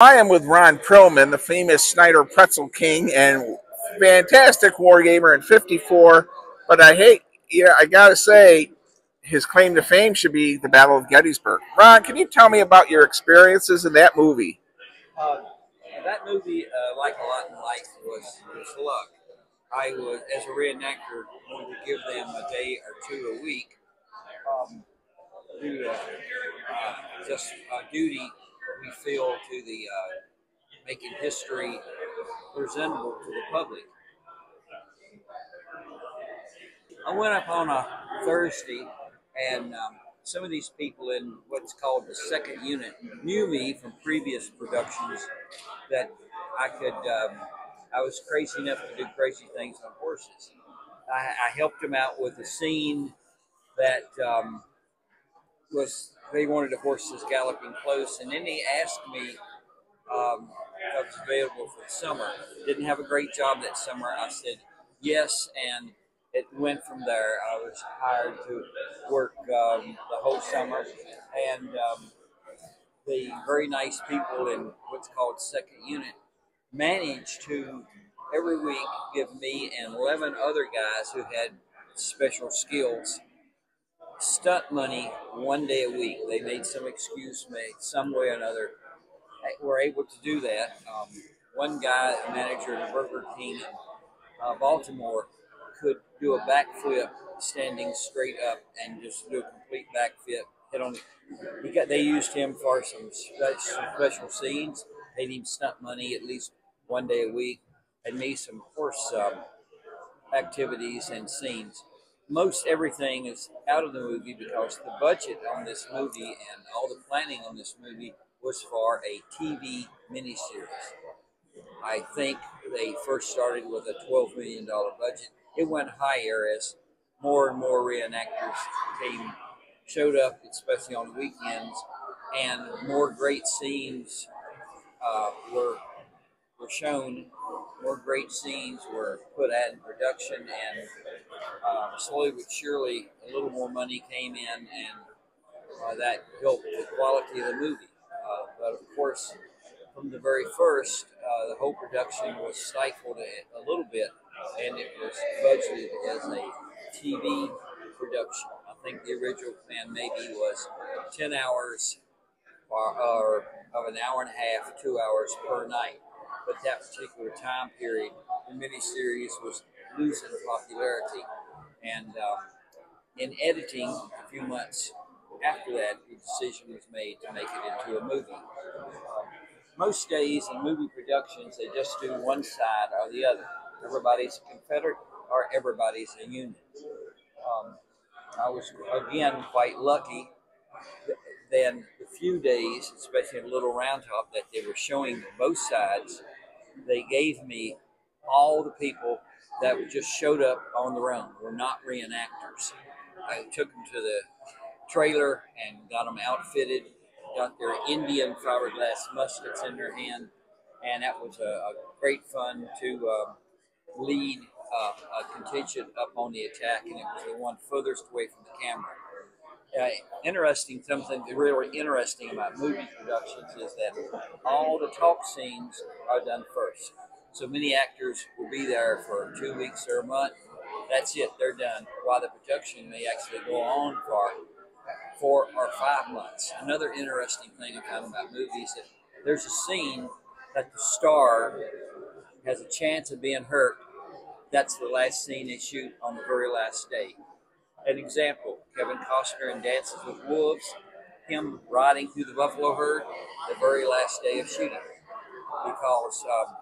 I am with Ron Prillaman, the famous Snyder Pretzel King and fantastic wargamer in 54. But I hate, yeah, I gotta say, his claim to fame should be the Battle of Gettysburg. Ron, can you tell me about your experiences in that movie? Uh, that movie, uh, like a lot in life, was, was luck. I was, as a reenactor, going to give them a day or two a week um, due to uh, just a duty we feel to the uh, making history presentable to the public. I went up on a Thursday, and um, some of these people in what's called the second unit knew me from previous productions that I could. Um, I was crazy enough to do crazy things on horses. I, I helped them out with a scene that um, was they wanted the horses galloping close, and then they asked me um, if I was available for the summer. Didn't have a great job that summer. I said yes, and it went from there. I was hired to work um, the whole summer, and um, the very nice people in what's called second unit managed to every week give me and 11 other guys who had special skills stunt money one day a week. They made some excuse made some way or another. Were able to do that. Um, one guy, a manager at Burger King in uh, Baltimore, could do a backflip standing straight up and just do a complete backflip. Hit on. He got. They used him for some special scenes. Paid him stunt money at least one day a week. And made some horse um, activities and scenes most everything is out of the movie because the budget on this movie and all the planning on this movie was for a TV miniseries. I think they first started with a $12 million budget. It went higher as more and more reenactors came, showed up, especially on weekends, and more great scenes uh, were were shown. More great scenes were put out in production, and um, slowly but surely, a little more money came in, and uh, that helped the quality of the movie. Uh, but of course, from the very first, uh, the whole production was stifled a, a, little bit, and it was budgeted as a TV production. I think the original plan maybe was 10 hours or, or of an hour and a half, two hours per night. But that particular time period, the miniseries was losing popularity. And um, in editing, a few months after that, the decision was made to make it into a movie. Most days in movie productions, they just do one side or the other. Everybody's a Confederate or everybody's a Union. Um, I was, again, quite lucky. Then the few days, especially in Little Round Top, that they were showing both sides, they gave me all the people that just showed up on their own, were not reenactors. I took them to the trailer and got them outfitted, got their Indian fiberglass muskets in their hand, and that was a, a great fun to uh, lead uh, a contingent up on the attack, and it was the one furthest away from the camera. Uh, interesting, something really interesting about movie productions is that all the talk scenes are done first. So many actors will be there for two weeks or a month. That's it, they're done. While the production may actually go on for four or five months. Another interesting thing about movies is that there's a scene that the star has a chance of being hurt. That's the last scene they shoot on the very last day. An example, Kevin Costner in Dances with Wolves, him riding through the buffalo herd the very last day of shooting because um,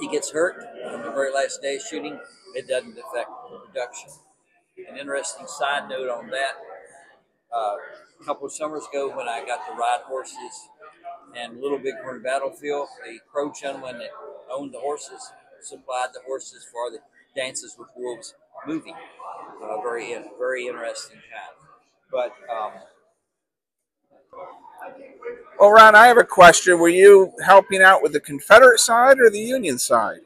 he gets hurt on the very last day of shooting, it doesn't affect the production. An interesting side note on that uh, a couple of summers ago when I got to ride horses and Little Bighorn Battlefield, the Crow gentleman that owned the horses supplied the horses for the Dances with Wolves movie. Uh, very, very interesting time. But um, well, Ron, I have a question. Were you helping out with the Confederate side or the Union side?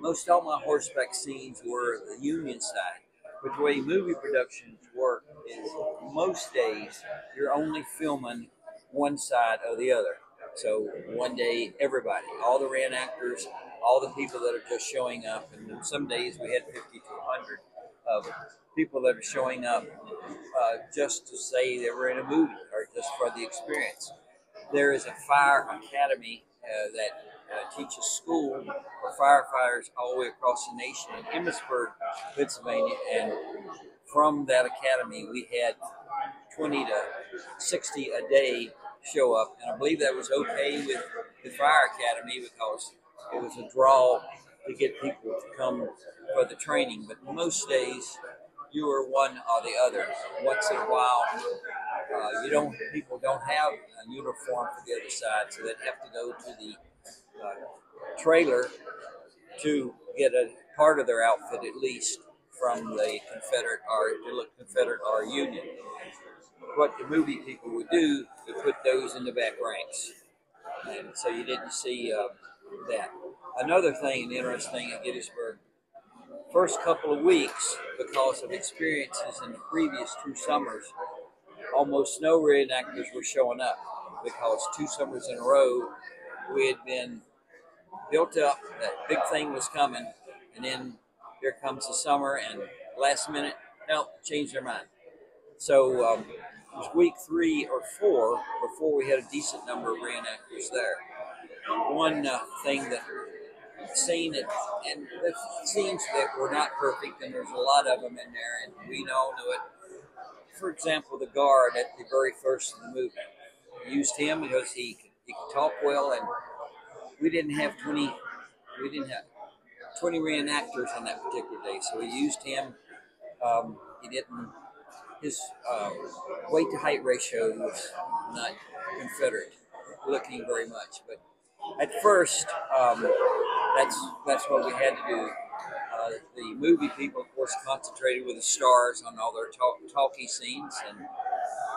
Most all my horseback scenes were the Union side. But the way movie productions work is most days you're only filming one side or the other. So one day, everybody, all the reenactors, all the people that are just showing up, and some days we had 50 to 100 of people that are showing up uh, just to say they were in a movie or just for the experience. There is a fire academy uh, that uh, teaches school for firefighters all the way across the nation in Emmitsburg, Pennsylvania, and from that academy we had 20 to 60 a day show up, and I believe that was okay with the fire academy because it was a draw to get people to come for the training. But most days you were one or the other. Once in a while, uh, you don't people don't have a uniform for the other side, so they'd have to go to the uh, trailer to get a part of their outfit at least from the Confederate or Confederate or Union. What the movie people would do, they put those in the back ranks, and so you didn't see uh, that. Another thing interesting at Gettysburg, first couple of weeks, because of experiences in the previous two summers, almost no reenactors were showing up because two summers in a row we had been built up, that big thing was coming, and then here comes the summer, and last minute, no, changed their mind. So um, it was week three or four before we had a decent number of reenactors there. One uh, thing that we've seen it, and the scenes that were not perfect, and there's a lot of them in there, and we all knew it. For example, the guard at the very first of the movie used him because he he could talk well, and we didn't have 20, we didn't have 20 reenactors on that particular day, so we used him. Um, he didn't, his uh, weight to height ratio was not Confederate looking very much, but at first, um, that's that's what we had to do. Uh, the movie people, of course, concentrated with the stars on all their talk, talky scenes, and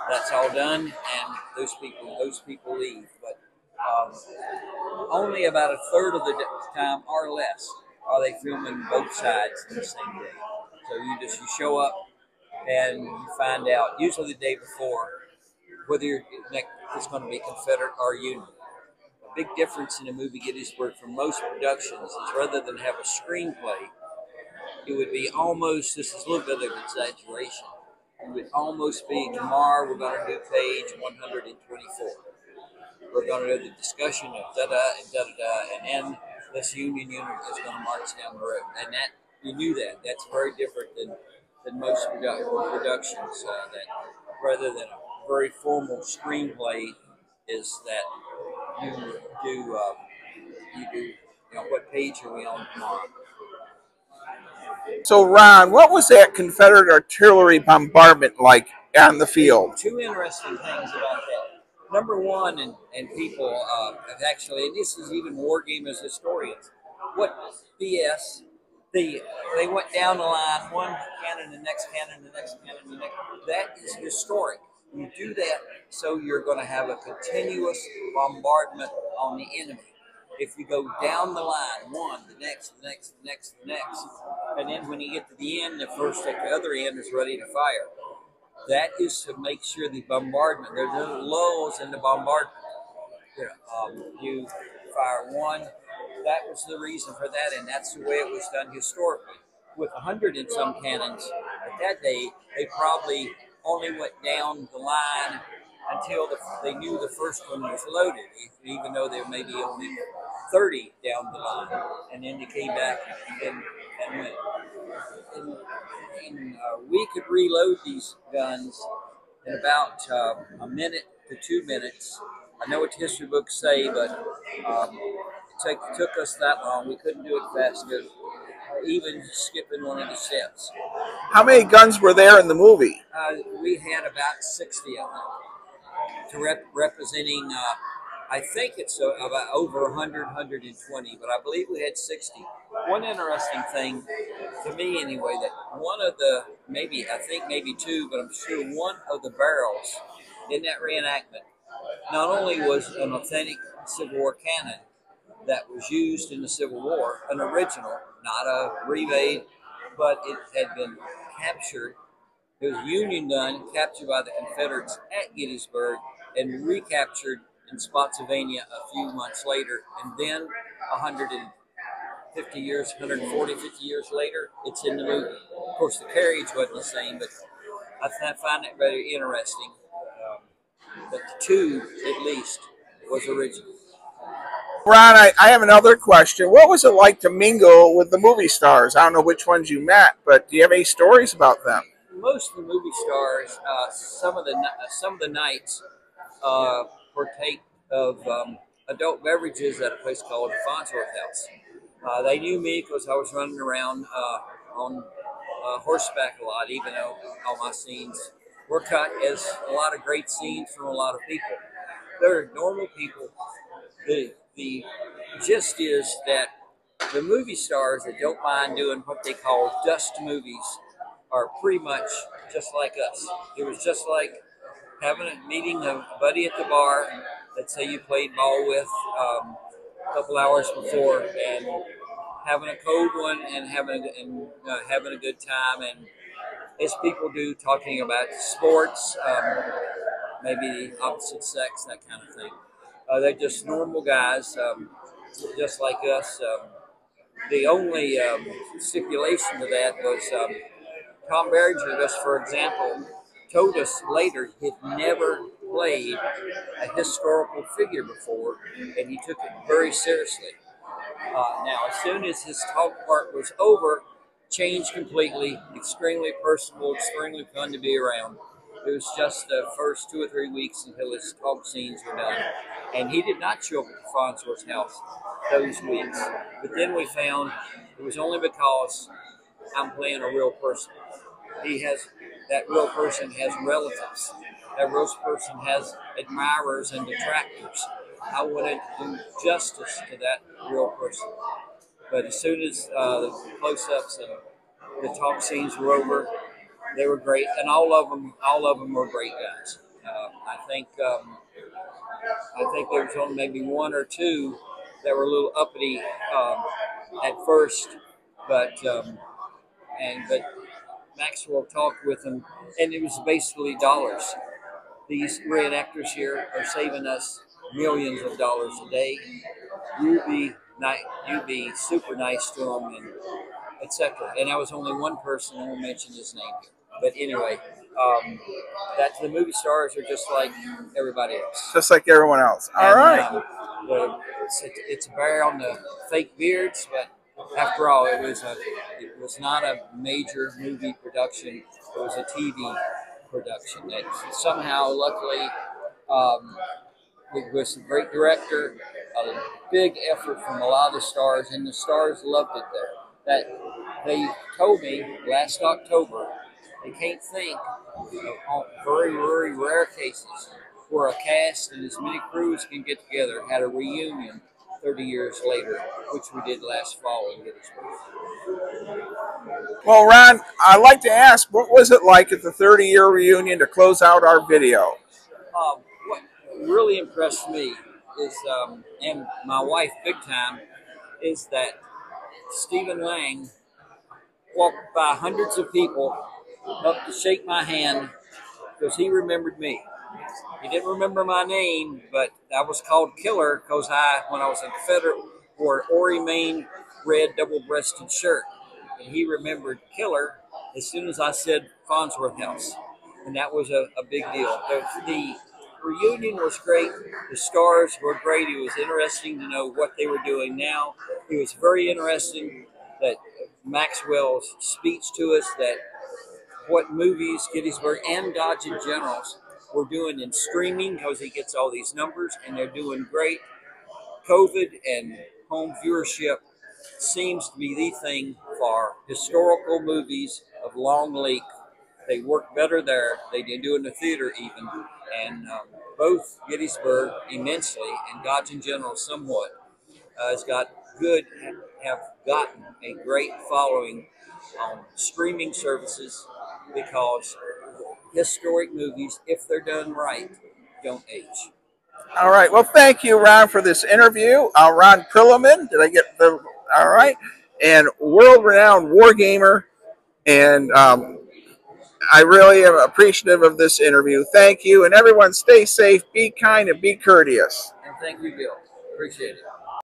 that's all done. And those people, those people leave. But um, only about a third of the time or less are they filming both sides in the same day. So you just you show up and you find out usually the day before whether it's going to be Confederate or Union. Big difference in a movie Gettysburg from most productions is rather than have a screenplay, it would be almost this is a little bit of an exaggeration. It would almost be tomorrow we're going to do page 124 we're going to do the discussion of da da and da da and then this union unit is going to march down the road. And that you knew that. That's very different than than most produ- productions. Uh, that rather than a very formal screenplay, is that you do uh, you do you know what page are we on tomorrow? So, Ron, what was that Confederate artillery bombardment like on the field? Two interesting things about that number one, and, and people uh, have actually, and this is even war gamers historians, what BS, the, they went down the line, one cannon, the next cannon, the next cannon, the next, that is historic. You do that so you're going to have a continuous bombardment on the enemy. If you go down the line, one, the next, the next, the next, the next, and then when you get to the end, the first at the other end is ready to fire that is to make sure the bombardment, there's no lulls in the bombardment. Um, you fire one, that was the reason for that, and that's the way it was done historically. With a hundred and some cannons at that day, they probably only went down the line until the, they knew the first one was loaded, even though there may be only 30 down the line. And then they came back and, and went. And, and uh, we could reload these guns in about uh, a minute to two minutes. I know what the history books say, but um, it take, took us that long. We couldn't do it fast enough, even skipping one of the steps. How many guns were there in the movie? Uh, we had about 60 of them to rep- representing uh, I think it's uh, about over 100, 120, but I believe we had 60. One interesting thing to me, anyway, that one of the maybe I think maybe two, but I'm sure one of the barrels in that reenactment not only was an authentic Civil War cannon that was used in the Civil War, an original, not a remade, but it had been captured. It was Union done, captured by the Confederates at Gettysburg, and recaptured in Spotsylvania a few months later, and then 150 years, 140, 50 years later, it's in the movie. Of course, the carriage wasn't the same, but I find it very interesting um, that the two, at least, was original. Ron, I, I have another question. What was it like to mingle with the movie stars? I don't know which ones you met, but do you have any stories about them? Most of the movie stars, uh, some of the uh, some of the nights, uh, partake of um, adult beverages at a place called Farnsworth House. Uh, they knew me because I was running around uh, on uh, horseback a lot, even though all my scenes were cut as a lot of great scenes from a lot of people. They're normal people. The, the gist is that the movie stars that don't mind doing what they call dust movies are pretty much just like us. It was just like having a meeting a buddy at the bar let's say you played ball with um, a couple hours before and having a cold one and having a, and uh, having a good time. And as people do talking about sports um, maybe opposite sex that kind of thing. Uh, they're just normal guys um, just like us. Um, the only um, stipulation to that was um, Tom Berenger just for example told us later he'd never played a historical figure before, and he took it very seriously. Uh, now, as soon as his talk part was over, changed completely, extremely personable, extremely fun to be around. It was just the first two or three weeks until his talk scenes were done. And he did not show up at Farnsworth's house those weeks. But then we found it was only because I'm playing a real person. He has, that real person has relatives that real person has admirers and detractors. I wouldn't do justice to that real person. But as soon as uh, the close-ups and the talk scenes were over, they were great, and all of them, all of them were great guys. Uh, I think, um, I think there was only maybe one or two that were a little uppity um, at first, but um, and but Maxwell talked with them, and it was basically dollars these reenactors here are saving us millions of dollars a day. You be nice, you be super nice to them, and etc. And I was only one person who mentioned his name here. But anyway, um, that the movie stars are just like everybody else. Just like everyone else. All and, right. Um, the, it's, it's a bear on the fake beards, but after all, it was a was not a major movie production. It was a TV production. That somehow, luckily, um, it was a great director, a big effort from a lot of the stars, and the stars loved it there. That they told me last October they can't think of very, very rare cases where a cast and as many crews can get together had a reunion 30 years later, which we did last fall in Gettysburg. Well, Ron, I'd like to ask, what was it like at the 30 year reunion to close out our video? Um, what really impressed me is, um, and my wife big time, is that Stephen Lang walked by hundreds of people up to shake my hand because he remembered me. He didn't remember my name, but I was called Killer because I, when I was a Confederate, wore an Ori Main red double-breasted shirt, and he remembered Killer as soon as I said Farnsworth House, and that was a, a big deal. The, the reunion was great. The stars were great. It was interesting to know what they were doing now. It was very interesting that Maxwell's speech to us that what movies Gettysburg and Gods and Generals we're doing in streaming because he gets all these numbers and they're doing great. COVID and home viewership seems to be the thing for historical movies of Long Lake. They work better there. They did do in the theater even. And um, both Gettysburg immensely and Gods and Generals somewhat uh, has got good, have gotten a great following on streaming services because historic movies, if they're done right, don't age. All right. Well, thank you, Ron, for this interview. Uh, Ron Prillaman, did I get the all right? And world-renowned war gamer, and um, I really am appreciative of this interview. Thank you, and everyone, stay safe, be kind, and be courteous. And thank you, Bill. Appreciate it.